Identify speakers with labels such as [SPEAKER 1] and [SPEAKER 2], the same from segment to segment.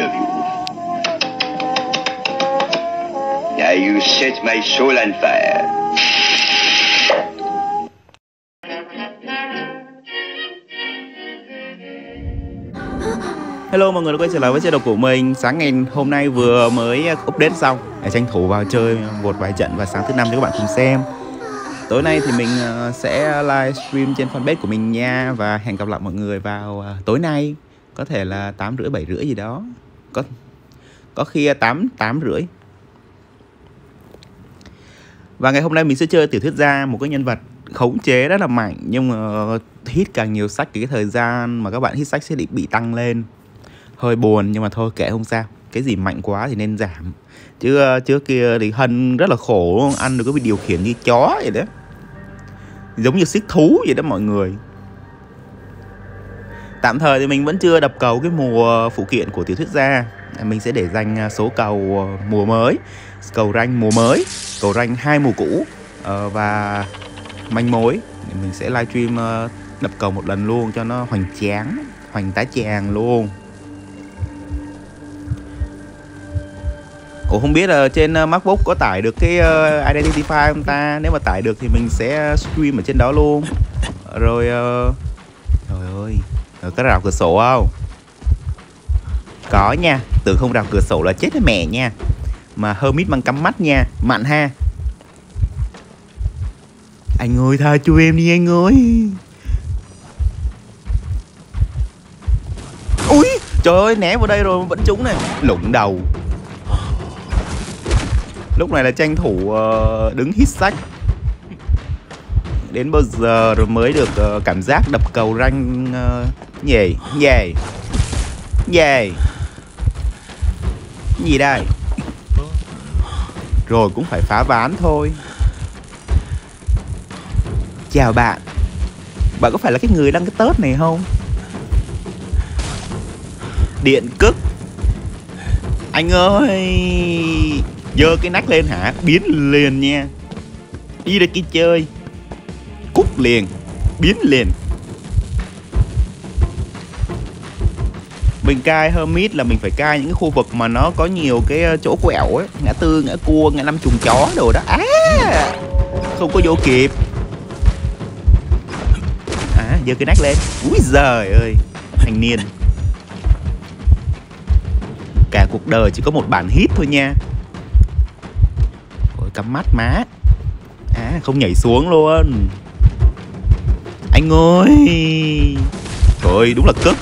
[SPEAKER 1] of you. Now you set my soul on fire.
[SPEAKER 2] Hello mọi người đã quay trở lại với chế độ của mình. Sáng ngày hôm nay vừa mới update xong. Để tranh thủ vào chơi một vài trận và sáng thứ năm cho các bạn cùng xem. Tối nay thì mình ờ, sẽ livestream trên fanpage của mình nha. Và hẹn gặp lại mọi người vào ờ, tối nay. Có thể là 8 rưỡi, 7 rưỡi gì đó. Có có khi 8, 8 rưỡi. Và ngày hôm nay mình sẽ chơi tiểu thuyết gia Một cái nhân vật khống chế rất là mạnh Nhưng mà hít càng nhiều sách thì cái thời gian mà các bạn hít sách sẽ bị tăng lên. Hơi buồn nhưng mà thôi kệ không sao. Cái gì mạnh quá thì nên giảm. Chứ ờ, trước kia thì hân rất là khổ ăn được cái điều khiển như chó vậy đó. Giống như xích thú vậy đó mọi người tạm thời thì mình vẫn chưa đập cầu cái mùa phụ kiện của tiểu thuyết ra. Mình sẽ để dành à, số cầu à, mùa mới, cầu ranh mùa mới, cầu ranh hai mùa cũ ờ, và manh mối. Mình sẽ livestream ờ, đập cầu một lần luôn cho nó hoành tráng, hoành tá tràng luôn. Ủa không biết là trên ờ, MacBook có tải được cái Identity file không ta? Nếu mà tải được thì mình sẽ stream ở trên đó luôn. Rồi uh... Trời có rào cửa sổ không? Có nha. Tưởng không rào cửa sổ là chết mẹ nha. Mà Hermit bằng cắm mắt nha. Mạnh ha. Anh ơi tha cho em đi anh ơi. Ui Trời ơi né vào đây rồi vẫn trúng này. Lụng đầu. Lúc này là tranh thủ uh, đứng hít sách đến bao giờ rồi mới được uh, cảm giác đập cầu ranh uh, gì gì gì gì đây? Rồi cũng phải phá ván thôi. Chào bạn. Bạn có phải là cái người đăng cái tớt này không? Điện cức anh ơi. Giơ cái nách lên hả? Biến liền nha. Đi ra kia chơi. Cút liền. Biến liền. Mình cai hermit là mình phải cai những cái khu vực mà nó có nhiều cái ờ, chỗ quẹo ấy. Ngã tư ngã cua ngã năm trùng chó đồ đó. Á à, không có vô kịp. À giơ cái nách lên. Úi giời ơi thanh niên. Cả cuộc đời chỉ có một bản hit thôi nha. Cắm mắt má. À không nhảy xuống luôn. Anh ơi! Trời đúng là cất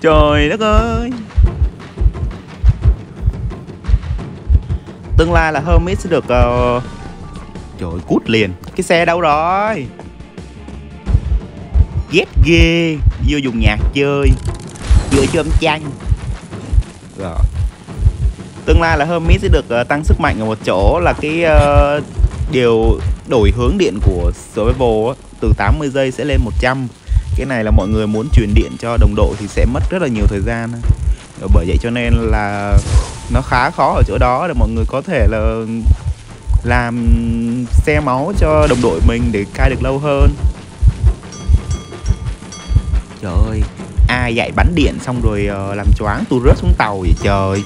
[SPEAKER 2] trời đất ơi. Tương lai là Hermes sẽ được uh... trời cút liền. Cái xe đâu rồi? Ghét ghê. Vô dùng nhạc chơi vừa cho âm chanh rồi. Tương lai là Hermes sẽ được uh, tăng sức mạnh ở một chỗ là cái uh, điều đổi hướng điện của Survival từ 80 giây sẽ lên 100 cái này là mọi người muốn truyền điện cho đồng đội thì sẽ mất rất là nhiều thời gian. Bởi vậy cho nên là nó khá khó ở chỗ đó để mọi người có thể là làm xe máu cho đồng đội mình để cai được lâu hơn. Trời ơi ai dạy bắn điện xong rồi ờ, làm choáng tôi rớt xuống tàu vậy trời?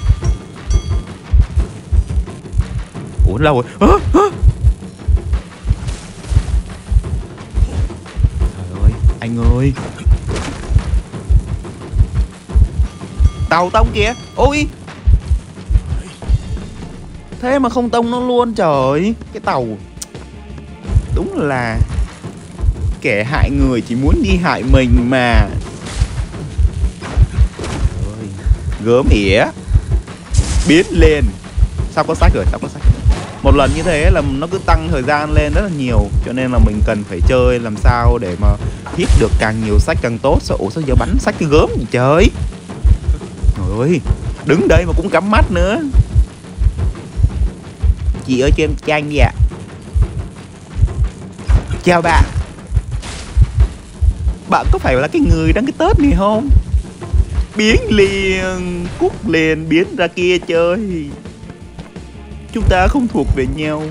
[SPEAKER 2] Ủa lâu rồi. À, à. Anh ơi. Tàu tông kìa. Ôi. Thế mà không tông nó luôn, trời. Cái tàu. Đúng là Kẻ hại người chỉ muốn đi hại mình mà. Gớm ỉa. Biến lên. Sao có sách rồi? Sao có sách? Một lần như thế là nó cứ tăng thời gian lên rất là nhiều, cho nên là mình cần phải chơi làm sao để mà hít được càng nhiều sách càng tốt. Sao ủa, sao giờ bắn sách cái gớm gì trời? Trời ơi, đứng đây mà cũng cắm mắt nữa. Chị ơi cho em trang đi ạ. Chào bạn. Bạn có phải là cái người đăng cái tết này không? Biến liền, cút liền, biến ra kia chơi chúng ta không thuộc về nhau.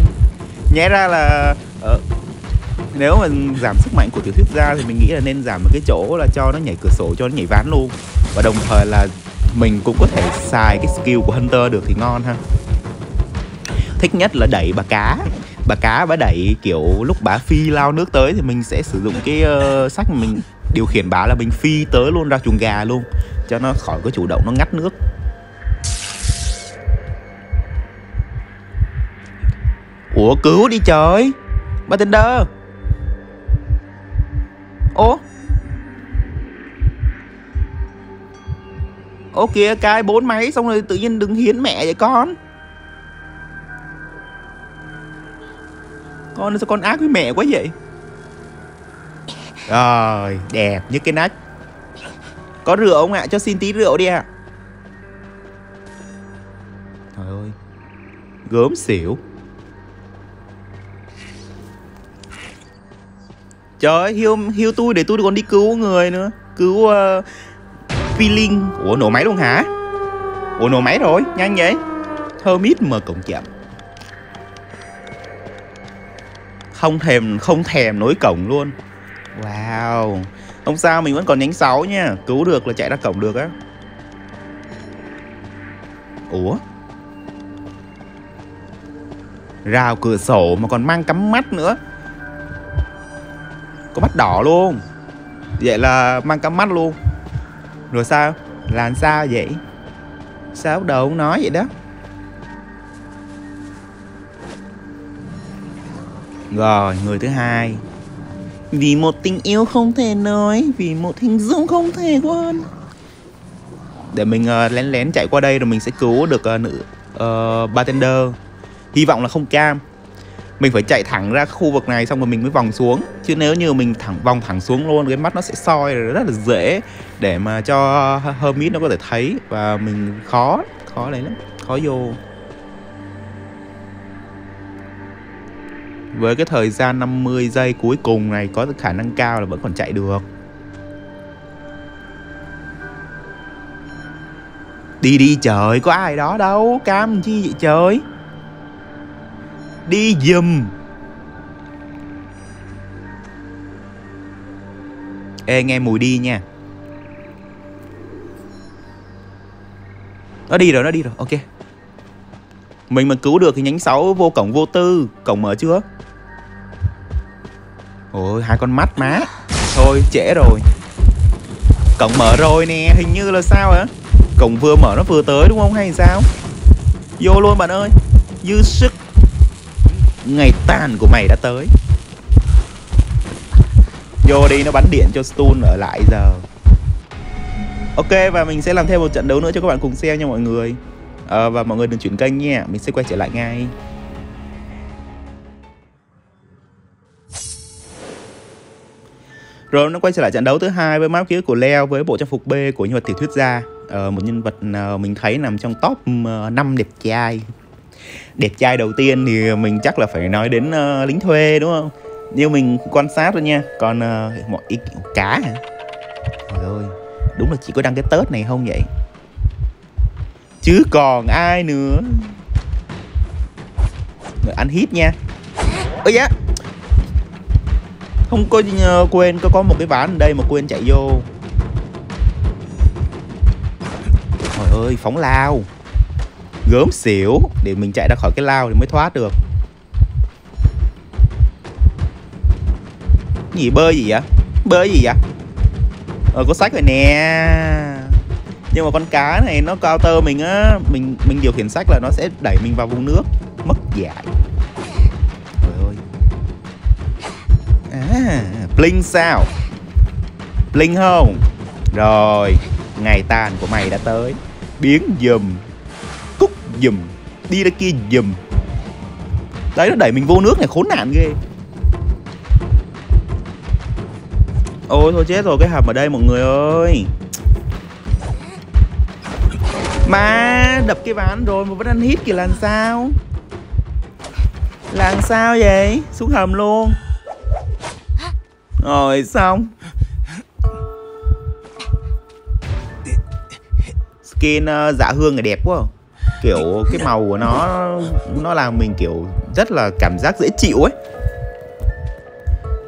[SPEAKER 2] Nhẽ ra là uh, nếu mà giảm sức mạnh của tiểu thuyết ra thì mình nghĩ là nên giảm một cái chỗ là cho nó nhảy cửa sổ cho nó nhảy ván luôn. Và đồng thời là mình cũng có thể xài cái skill của hunter được thì ngon ha. Thích nhất là đẩy bà cá. Bà cá bà đẩy kiểu lúc bà phi lao nước tới thì mình sẽ sử dụng cái uh, sách mình điều khiển bà là mình phi tới luôn ra chuồng gà luôn cho nó khỏi có chủ động nó ngắt nước. Ủa cứu đi trời. Bartender. Ủa? Ô kìa cái bốn máy xong rồi tự nhiên đừng hiến mẹ vậy con. Con sao con ác với mẹ quá vậy? Rồi đẹp như cái nách. Có rượu không ạ? Cho xin tí rượu đi ạ. Trời ơi, Gớm xỉu. Trời ơi, hiêu, hiêu tôi để tôi còn đi cứu người nữa. Cứu ờ, uh, Feeling Ủa nổ máy luôn hả? Ủa nổ máy rồi nhanh vậy. Hermit mở cổng chậm Không thèm không thèm nối cổng luôn. Wow. Không sao mình vẫn còn nhánh 6 nha. Cứu được là chạy ra cổng được á. Ủa? Rào cửa sổ mà còn mang cắm mắt nữa. Có mắt đỏ luôn. Vậy là mang cắm mắt luôn. Rồi sao? Làm sao vậy? Sao đầu không nói vậy đó? Rồi người thứ hai. Vì một tình yêu không thể nói Vì một hình dung không thể quên. Để mình uh, lén lén chạy qua đây Rồi mình sẽ cứu được uh, nữ uh, bartender. Hy vọng là không cam mình phải chạy thẳng ra khu vực này xong rồi mình mới vòng xuống. Chứ nếu như mình thẳng, vòng thẳng xuống luôn, cái mắt nó sẽ soi rất là dễ để mà cho hermit nó có thể thấy. Và mình khó khó đấy lắm, khó vô. Với cái thời gian 50 giây cuối cùng này, có khả năng cao là vẫn còn chạy được. Đi đi trời, có ai đó đâu. Cam chi vậy trời? Đi giùm Ê nghe mùi đi nha. Nó đi rồi, nó đi rồi, ok. Mình mà cứu được thì nhánh 6 vô cổng vô tư. Cổng mở chưa? Ôi hai con mắt má. Thôi trễ rồi. Cổng mở rồi nè Hình như là sao hả? Cổng vừa mở nó vừa tới đúng không hay sao? Vô luôn bạn ơi. Dư sức ngày tàn của mày đã tới. Vô đi nó bắn điện cho stun ở lại giờ. Ok và mình sẽ làm thêm một trận đấu nữa cho các bạn cùng xem nha mọi người. À, và mọi người đừng chuyển kênh nha. Mình sẽ quay trở lại ngay. Rồi nó quay trở lại trận đấu thứ hai với map kia của Leo với bộ trang phục B của nhân vật tiểu thuyết gia. Ờ, một nhân vật ờ, mình thấy nằm trong top ờ, 5 đẹp trai đẹp trai đầu tiên thì mình chắc là phải nói đến uh, lính thuê đúng không? Như mình quan sát thôi nha. Còn uh, mọi ý cá hả? Trời ơi đúng là chỉ có đăng cái tết này không vậy? Chứ còn ai nữa? Rồi anh hít nha. Ơi dạ không có uh, quên có có một cái ván ở đây mà quên chạy vô. Trời ơi phóng lao gớm xỉu để mình chạy ra khỏi cái lao thì mới thoát được. Gì bơi gì vậy? Bơi gì vậy? Ờ có sách rồi nè. Nhưng mà con cá này nó cao tơ mình á, mình mình điều khiển sách là nó sẽ đẩy mình vào vùng nước. Mất dạy. Trời ơi. À bling sao? Bling không? Rồi, ngày tàn của mày đã tới. Biến dùm dùm đi ra kia dùm đấy nó đẩy mình vô nước này khốn nạn ghê. Ôi thôi chết rồi cái hầm ở đây mọi người ơi. Mà đập cái ván rồi mà vẫn ăn hít kìa làm sao? Làm sao vậy? Xuống hầm luôn. Rồi xong. Skin uh, dạ hương này đẹp quá kiểu cái màu của nó nó làm mình kiểu rất là cảm giác dễ chịu ấy.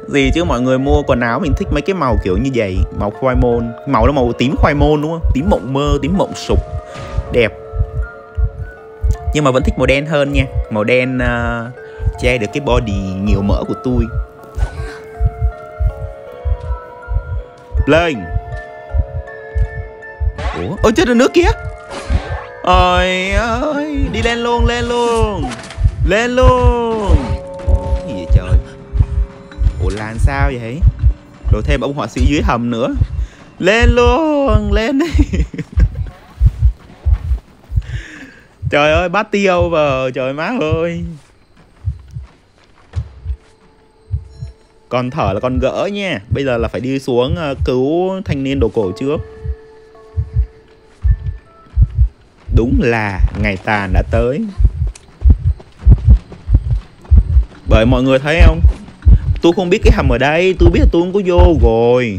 [SPEAKER 2] Gì chứ mọi người mua quần áo mình thích mấy cái màu kiểu như vậy. Màu khoai môn màu đó màu tím khoai môn đúng không? Tím mộng mơ tím mộng sục đẹp. Nhưng mà vẫn thích màu đen hơn nha. Màu đen uh, che được cái body nhiều mỡ của tôi lên. Ủa? Ôi chết rồi nước kia ôi ơi đi lên luôn lên luôn. Lên luôn. Gì vậy trời? Ủa làm sao vậy? Rồi thêm ông họa sĩ dưới hầm nữa. Lên luôn, lên đi. Trời ơi, bắt tiêu vào, trời má ơi. Còn thở là con gỡ nha. Bây giờ là phải đi xuống ờ, cứu thanh niên đồ cổ trước. Đúng là ngày tàn đã tới. Bởi mọi người thấy không? Tôi không biết cái hầm ở đây, tôi biết là tôi không có vô rồi.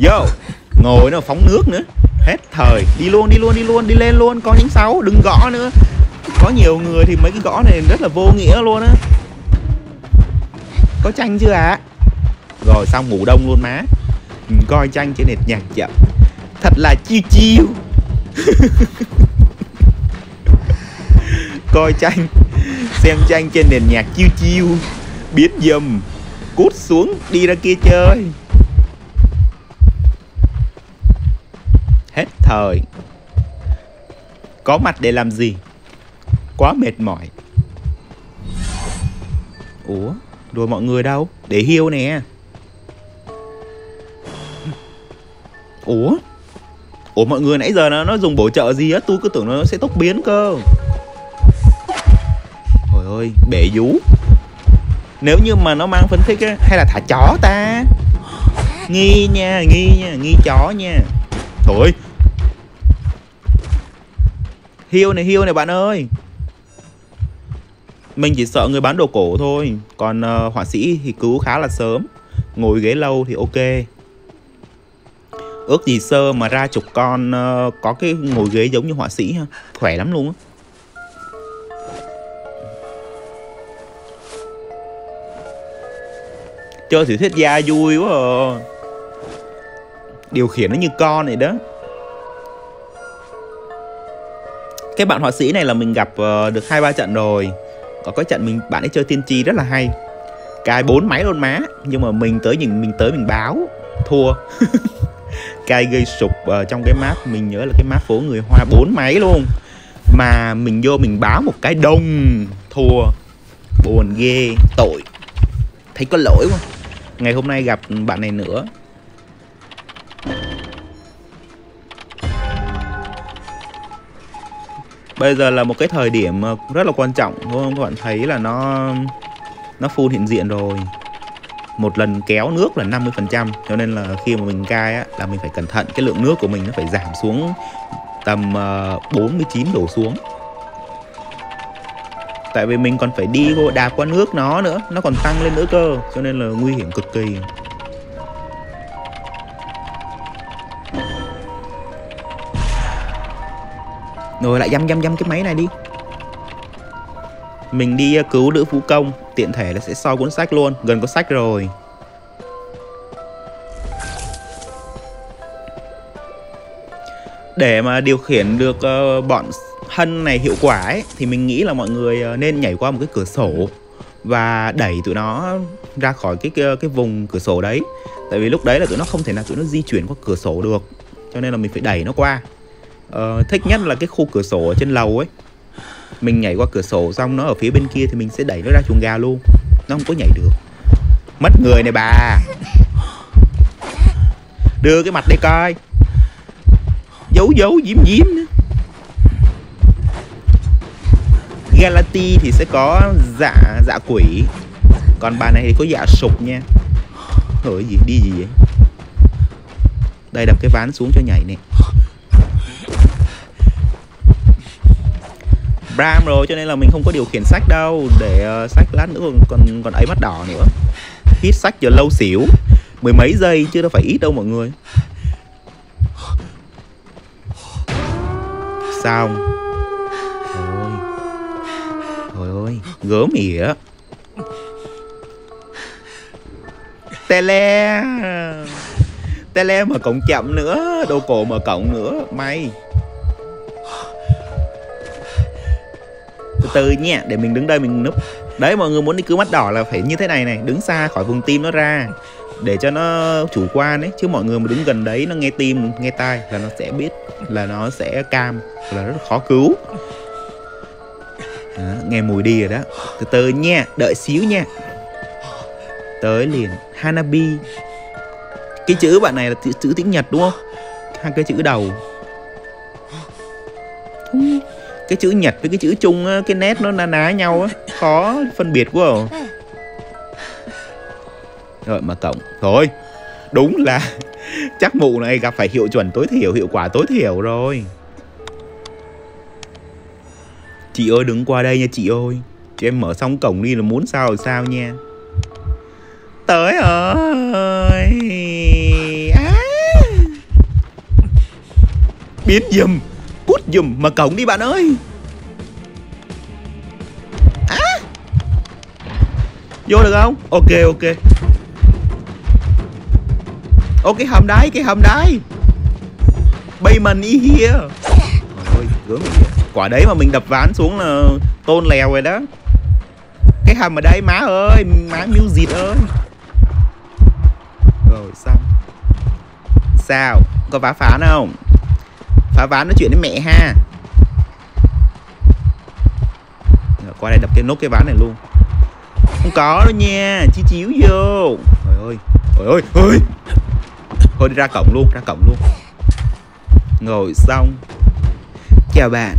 [SPEAKER 2] Vô, ngồi nó phóng nước nữa. Hết thời. Đi luôn đi luôn đi luôn, đi lên luôn. Có những sáu, đừng gõ nữa. Có nhiều người thì mấy cái gõ này rất là vô nghĩa luôn á. Có tranh chưa ạ? À? rồi, xong, ngủ đông luôn má. Ừ, coi tranh trên nền nhạc chậm thật là chiêu chiêu. Coi tranh xem tranh trên nền nhạc chiêu chiêu. Biết dầm, cút xuống đi ra kia chơi. Hết thời. Có mặt để làm gì? Quá mệt mỏi. Ủa rồi mọi người đâu? Để hiêu nè. Ủa? Ủa mọi người nãy giờ nó, nó dùng bổ trợ gì á? Tôi cứ tưởng nó sẽ tốc biến cơ. Trời ơi bể vú. Nếu như mà nó mang phấn khích á hay là thả chó ta? Nghi nha nghi nha nghi chó nha. Thôi hiêu này hiêu này bạn ơi. Mình chỉ sợ người bán đồ cổ thôi. Còn uh, họa sĩ thì cứu khá là sớm. Ngồi ghế lâu thì ok ước gì sơ mà ra chục con uh, có cái ngồi ghế giống như họa sĩ ha. Khỏe lắm luôn á. Chơi thử thuyết gia vui quá à. điều khiển nó như con này đó. Cái bạn họa sĩ này là mình gặp uh, được hai ba trận rồi. Có cái trận mình bạn ấy chơi tiên tri rất là hay. Cài bốn máy luôn má nhưng mà mình tới nhìn mình tới mình báo thua. cai gây sụp uh, trong cái map mình nhớ là cái map phố người hoa bốn máy luôn. Mà mình vô mình báo một cái đông. Thua. Buồn ghê. Tội. Thấy có lỗi quá. Ngày hôm nay gặp bạn này nữa. Bây giờ là một cái thời điểm ờ, rất là quan trọng đúng không? Các bạn thấy là nó nó full hiện diện rồi một lần kéo nước là 50% cho nên là khi mà mình cai á là mình phải cẩn thận cái lượng nước của mình nó phải giảm xuống tầm ờ, uh, 49 đổ xuống. Tại vì mình còn phải đi đạp qua nước nó nữa nó còn tăng lên nữa cơ cho nên là nguy hiểm cực kỳ. Rồi lại dăm dăm dăm cái máy này đi mình đi ờ, cứu nữ vũ công tiện thể là sẽ soi cuốn sách luôn gần có sách rồi. Để mà điều khiển được ờ, bọn hân này hiệu quả ấy thì mình nghĩ là mọi người ờ, nên nhảy qua một cái cửa sổ và đẩy tụi nó ra khỏi cái cái, vùng cửa sổ đấy. Tại vì lúc đấy là tụi nó không thể nào tụi nó di chuyển qua cửa sổ được cho nên là mình phải đẩy nó qua. Ờ, thích nhất là cái khu cửa sổ ở trên lầu ấy mình nhảy qua cửa sổ xong nó ở phía bên kia thì mình sẽ đẩy nó ra chuồng gà luôn. Nó không có nhảy được. Mất người này bà. Đưa cái mặt đây coi. Giấu giấu diếm diếm nữa. Galati thì sẽ có dạ dạ quỷ. Còn bà này thì có dạ sụp nha. Thôi gì, đi gì vậy? Đây đập cái ván xuống cho nhảy nè. Bram rồi cho nên là mình không có điều khiển sách đâu. Để uh, sách lát nữa còn còn, còn ấy mắt đỏ nữa. Hít sách giờ lâu xỉu. Mười mấy giây chứ đâu phải ít đâu mọi người. Xong. Thôi thôi ơi. Gớm ỉa tele. Tele mở cổng chậm nữa. Đồ cổ mở cổng nữa. May. Từ nhẹ nha để mình đứng đây mình núp. Đấy mọi người muốn đi cứu mắt đỏ là phải như thế này này đứng xa khỏi vùng tim nó ra để cho nó chủ quan ấy. Chứ mọi người mà đứng gần đấy nó nghe tim nghe tai là nó sẽ biết là nó sẽ cam là rất khó cứu. Đó, nghe mùi đi rồi đó. Từ từ nha đợi xíu nha. Tới liền hanabi. Cái chữ bạn này là chữ, chữ tiếng nhật đúng không? Hai cái chữ đầu cái chữ nhật với cái chữ trung á, cái nét nó na ná nhau á. Khó phân biệt quá à. rồi mà cộng. Thôi đúng là chắc mụ này gặp phải hiệu chuẩn tối thiểu hiệu quả tối thiểu rồi. Chị ơi đứng qua đây nha chị ơi. Chị em mở xong cổng đi là muốn sao sao nha. Tới ơi à. biến dùm dùm mà cổng đi bạn ơi. À. vô được không? Ok ok. Ô cái hầm đáy cái hầm đáy. Mình ý here. Thôi, gớm quả đấy mà mình đập ván xuống là tôn lèo rồi đó. Cái hầm ở đây má ơi má music ơi. Rồi xong. Sao? Có phá phán không? Phá ván nói chuyện với mẹ ha. Rồi, qua đây đập cái nốt cái ván này luôn. Không có đâu nha chi chiếu vô. Trời ơi trời ơi ơi. Thôi đi ra cổng luôn ra cổng luôn. Ngồi xong. Chào bạn.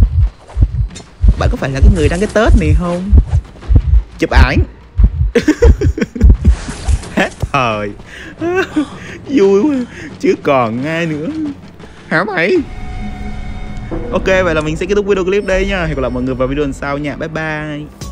[SPEAKER 2] Bạn có phải là cái người đăng cái tết này không? Chụp ảnh. Hết thời. Vui quá chứ còn ai nữa. Hả mày? Ok, vậy là mình sẽ kết thúc video clip đây nha. Hẹn gặp lại mọi người vào video lần sau nha. Bye bye.